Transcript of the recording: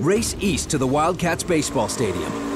Race east to the Wildcats baseball stadium.